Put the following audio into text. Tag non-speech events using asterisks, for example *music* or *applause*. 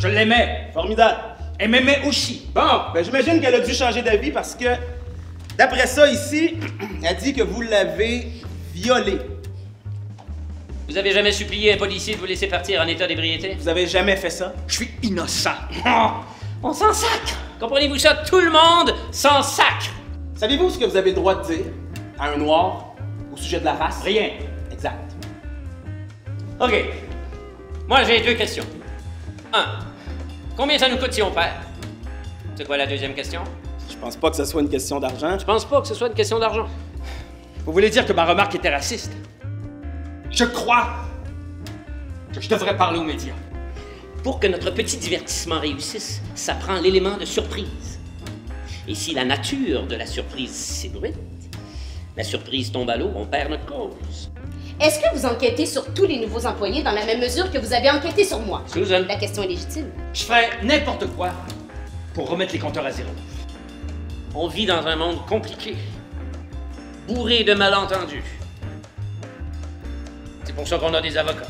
Je l'aimais. Formidable. Elle m'aimait aussi. Bon, ben j'imagine qu'elle a dû changer d'avis parce que, d'après ça ici, *clears throat* elle dit que vous l'avez violée. Vous avez jamais supplié un policier de vous laisser partir en état d'ébriété? Vous avez jamais fait ça? Je suis innocent. *laughs* On s'en sacre Comprenez-vous ça? Tout le monde s'en sacre Savez-vous ce que vous avez le droit de dire à un noir au sujet de la race? Rien. Exact. Ok. Moi, j'ai deux questions. Un. Combien ça nous coûte si on perd? C'est quoi la deuxième question? Je pense pas que ce soit une question d'argent. Je pense pas que ce soit une question d'argent. Vous voulez dire que ma remarque était raciste? Je crois que je devrais parler aux médias. Pour que notre petit divertissement réussisse, ça prend l'élément de surprise. Et si la nature de la surprise s'ébruite, la surprise tombe à l'eau, on perd notre cause. Est-ce que vous enquêtez sur tous les nouveaux employés dans la même mesure que vous avez enquêté sur moi? Susan. La question est légitime. Je ferais n'importe quoi pour remettre les compteurs à zéro. On vit dans un monde compliqué, bourré de malentendus. C'est pour ça qu'on a des avocats.